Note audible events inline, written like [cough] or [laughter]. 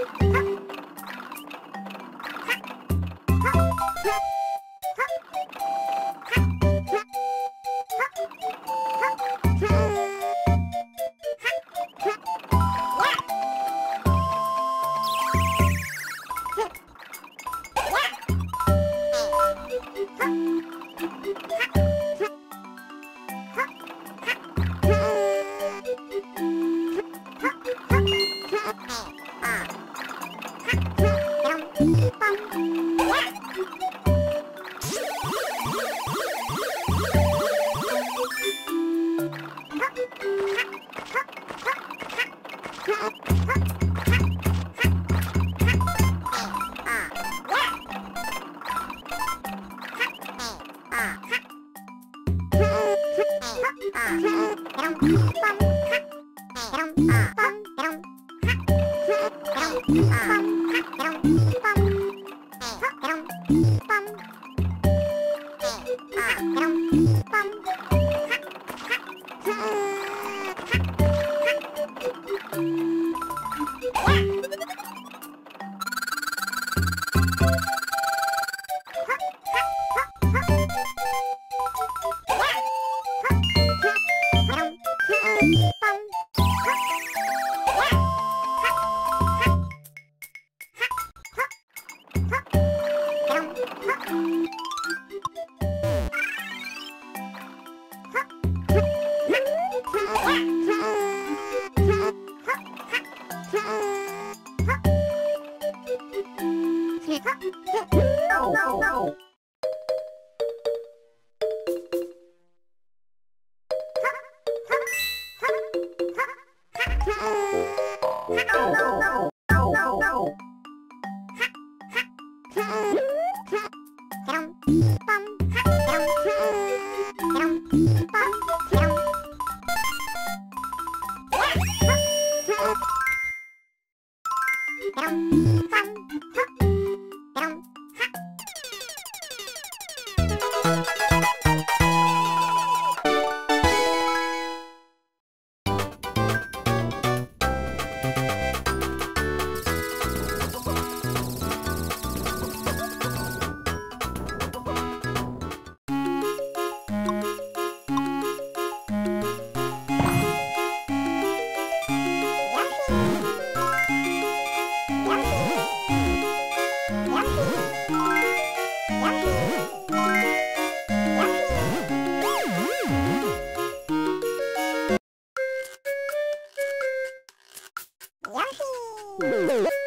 Ha [laughs] Bum. Hello. Woo!